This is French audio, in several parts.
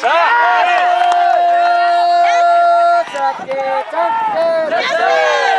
Yes, sir.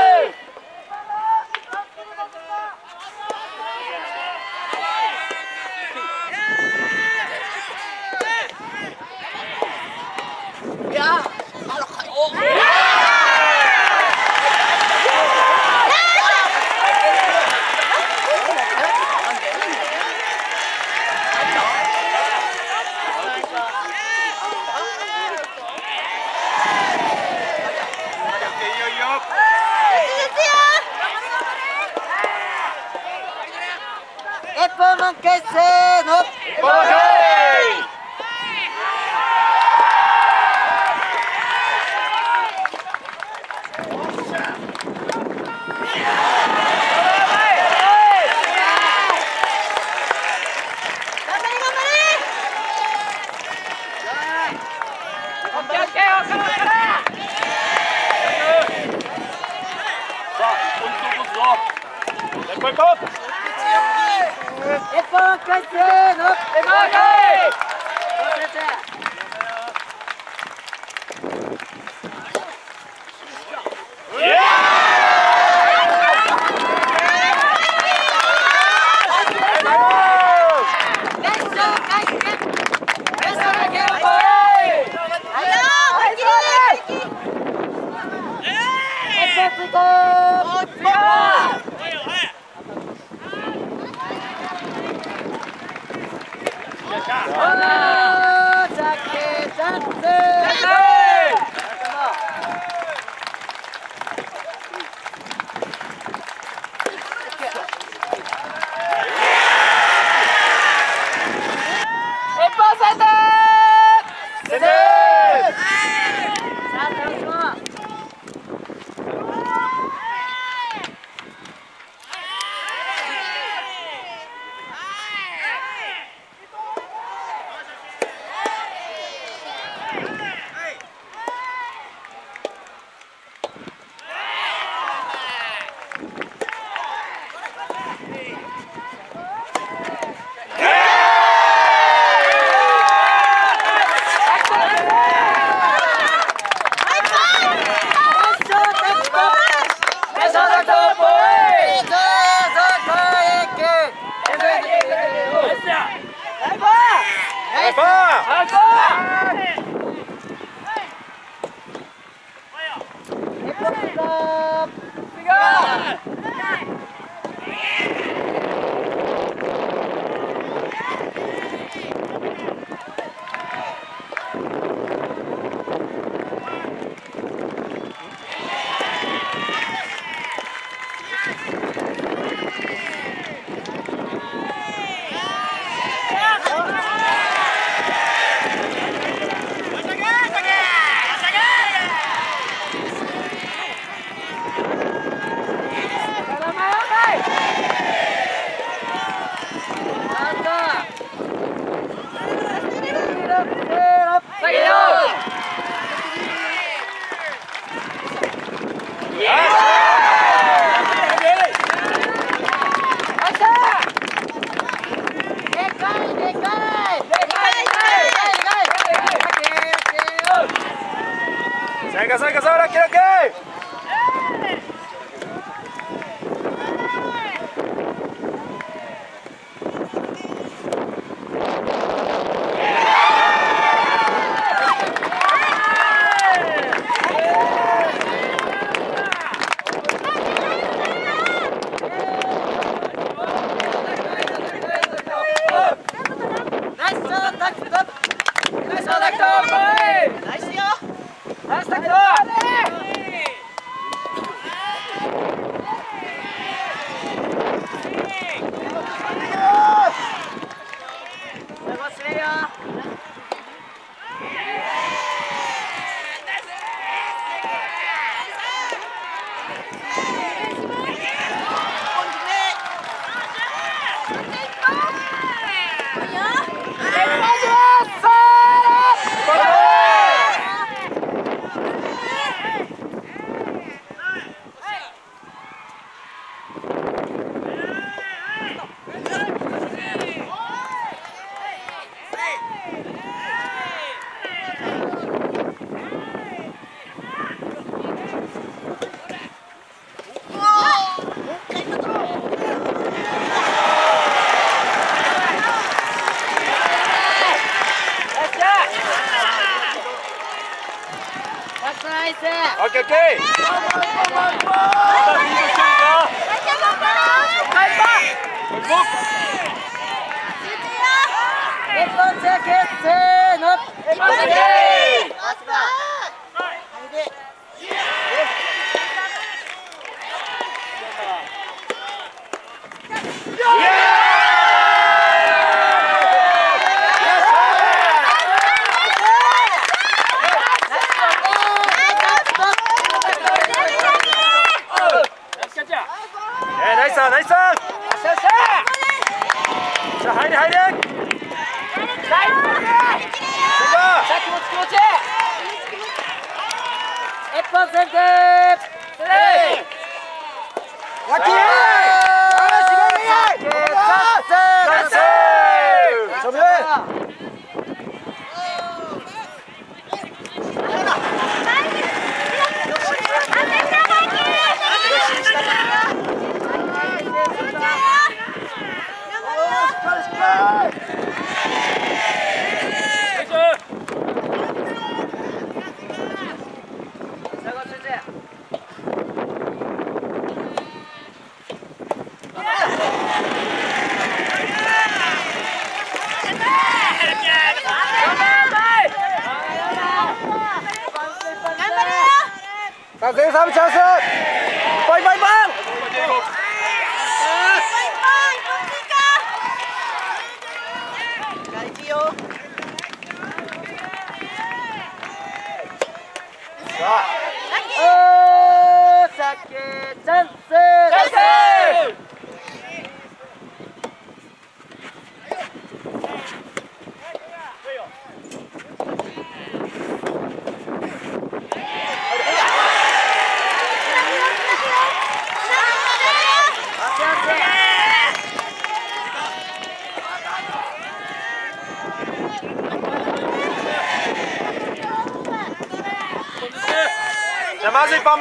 원하 아, ナイスナイスさあ前サーブチャンスバイバイバイ Namazaj pas...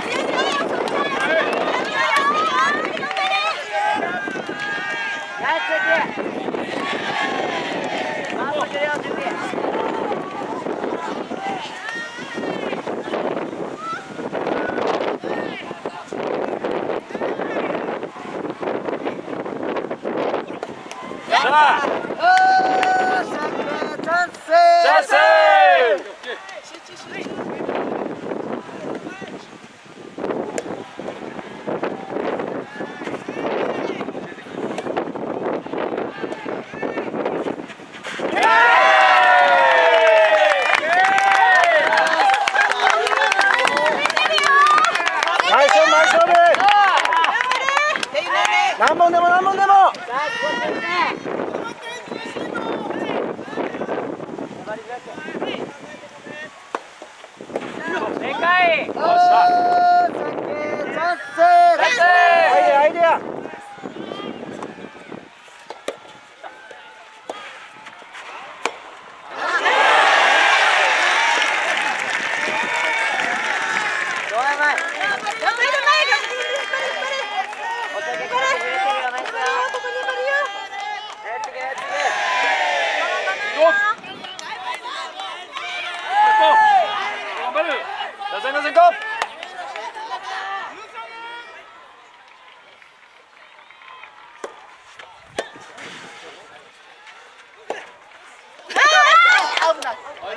Yeah!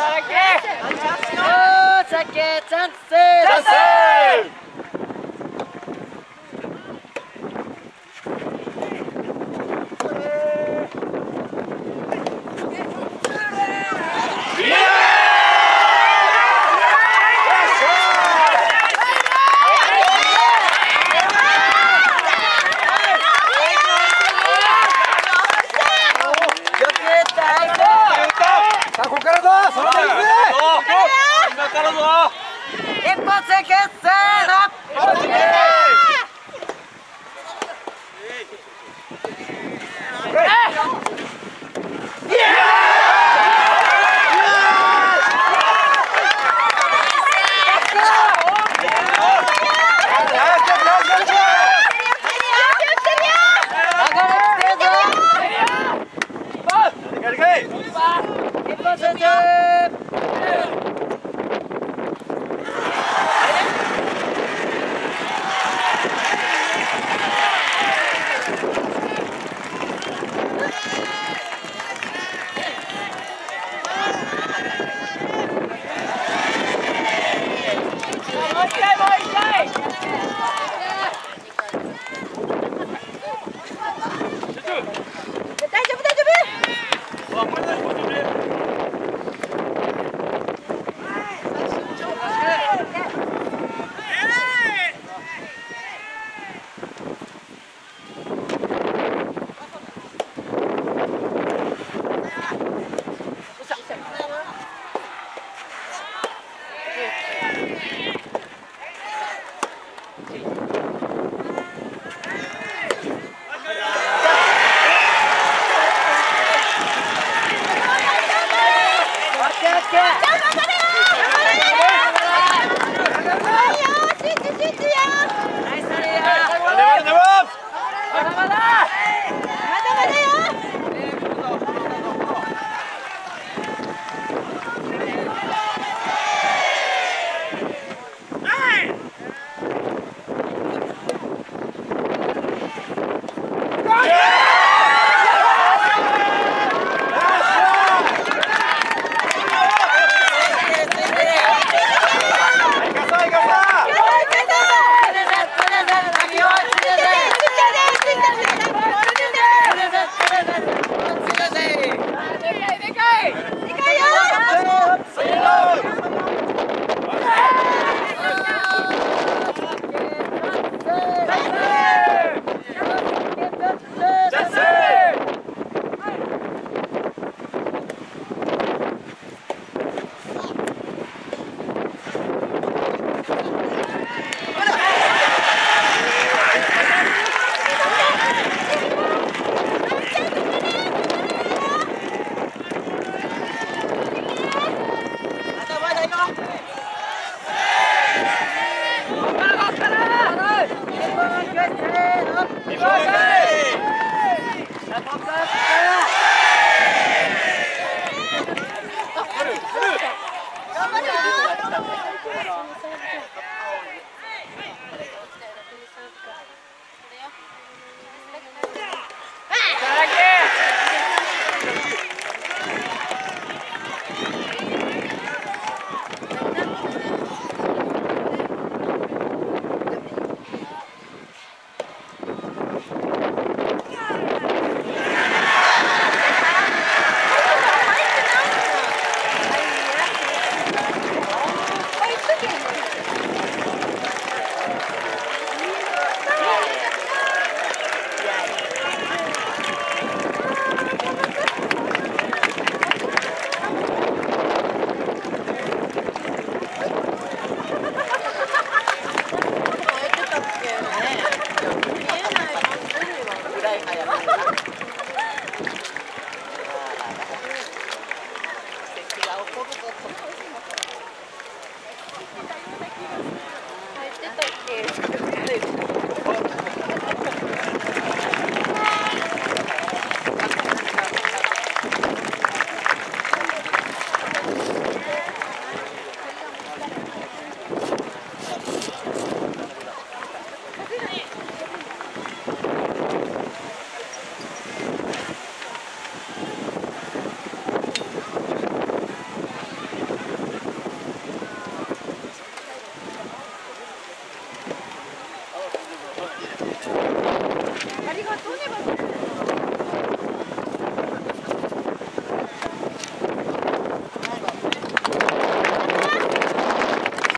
Sarà che? Sanse! Sanse! basket.